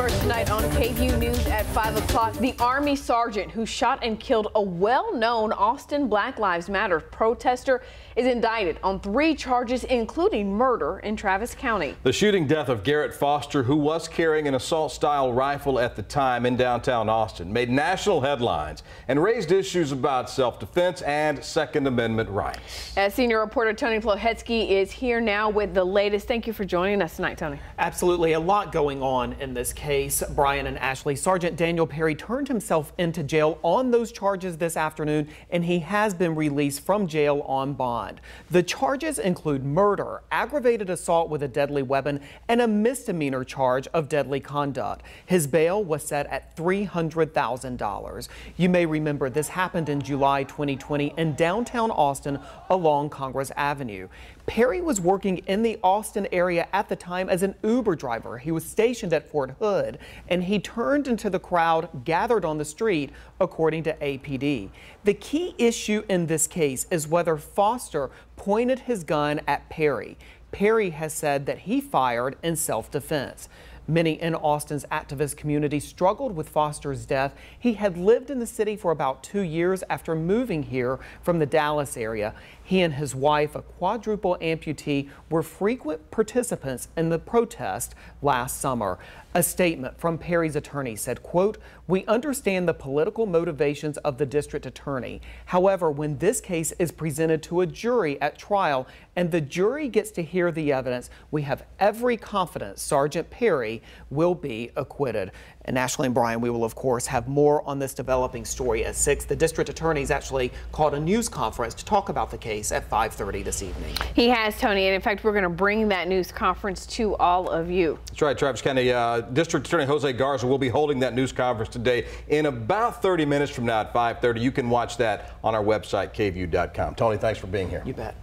First tonight on KVUE News at 5 o'clock, the Army sergeant who shot and killed a well-known Austin Black Lives Matter protester is indicted on three charges, including murder in Travis County. The shooting death of Garrett Foster, who was carrying an assault-style rifle at the time in downtown Austin, made national headlines and raised issues about self-defense and Second Amendment rights. As senior reporter Tony Plohetski is here now with the latest. Thank you for joining us tonight, Tony. Absolutely. A lot going on in this case case, Brian and Ashley, Sergeant Daniel Perry turned himself into jail on those charges this afternoon, and he has been released from jail on bond. The charges include murder, aggravated assault with a deadly weapon, and a misdemeanor charge of deadly conduct. His bail was set at $300,000. You may remember this happened in July 2020 in downtown Austin along Congress Avenue. Perry was working in the Austin area at the time as an Uber driver. He was stationed at Fort Hood and he turned into the crowd gathered on the street, according to APD. The key issue in this case is whether Foster pointed his gun at Perry. Perry has said that he fired in self defense. Many in Austin's activist community struggled with Foster's death. He had lived in the city for about two years after moving here from the Dallas area. He and his wife, a quadruple amputee, were frequent participants in the protest last summer. A statement from Perry's attorney said, quote, we understand the political motivations of the district attorney. However, when this case is presented to a jury at trial and the jury gets to hear the evidence, we have every confidence Sergeant Perry will be acquitted. And Ashley and Brian, we will of course have more on this developing story at 6. The district attorney's actually called a news conference to talk about the case at 5.30 this evening. He has, Tony, and in fact, we're going to bring that news conference to all of you. That's right, Travis County uh, District Attorney Jose Garza will be holding that news conference today in about 30 minutes from now at 5.30. You can watch that on our website, kvue.com. Tony, thanks for being here. You bet.